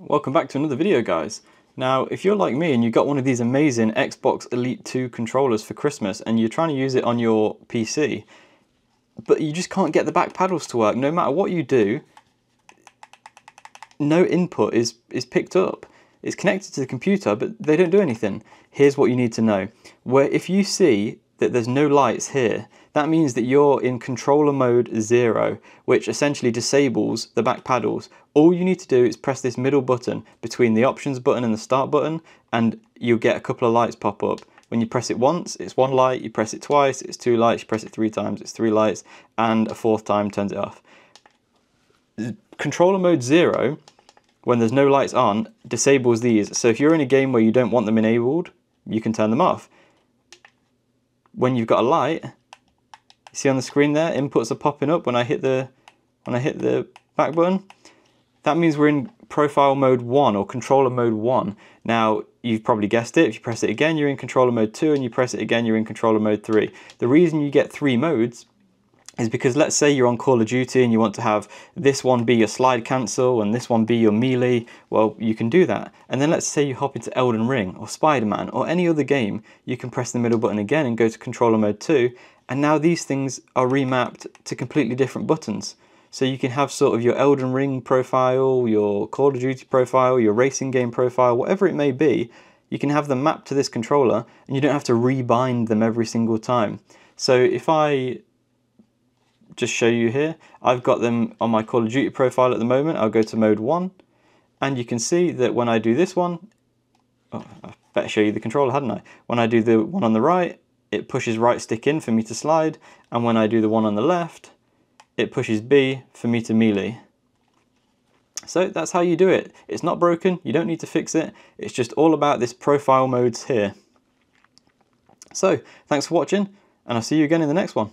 Welcome back to another video guys. Now if you're like me and you got one of these amazing Xbox Elite 2 controllers for Christmas and you're trying to use it on your PC but you just can't get the back paddles to work no matter what you do no input is, is picked up. It's connected to the computer but they don't do anything. Here's what you need to know. Where if you see that there's no lights here that means that you're in controller mode zero, which essentially disables the back paddles. All you need to do is press this middle button between the options button and the start button, and you'll get a couple of lights pop up. When you press it once, it's one light, you press it twice, it's two lights, you press it three times, it's three lights, and a fourth time turns it off. Controller mode zero, when there's no lights on, disables these. So if you're in a game where you don't want them enabled, you can turn them off. When you've got a light, see on the screen there, inputs are popping up when I hit the when I hit the back button. That means we're in profile mode 1 or controller mode 1. Now, you've probably guessed it, if you press it again, you're in controller mode 2, and you press it again, you're in controller mode 3. The reason you get three modes is because let's say you're on Call of Duty and you want to have this one be your slide cancel and this one be your melee, well, you can do that. And then let's say you hop into Elden Ring or Spider-Man or any other game, you can press the middle button again and go to controller mode 2, and now these things are remapped to completely different buttons. So you can have sort of your Elden Ring profile, your Call of Duty profile, your racing game profile, whatever it may be, you can have them mapped to this controller and you don't have to rebind them every single time. So if I just show you here. I've got them on my Call of Duty profile at the moment. I'll go to mode 1 and you can see that when I do this one, oh, I better show you the controller, hadn't I? When I do the one on the right, it pushes right stick in for me to slide and when I do the one on the left, it pushes B for me to melee. So that's how you do it. It's not broken, you don't need to fix it. It's just all about this profile modes here. So thanks for watching and I'll see you again in the next one.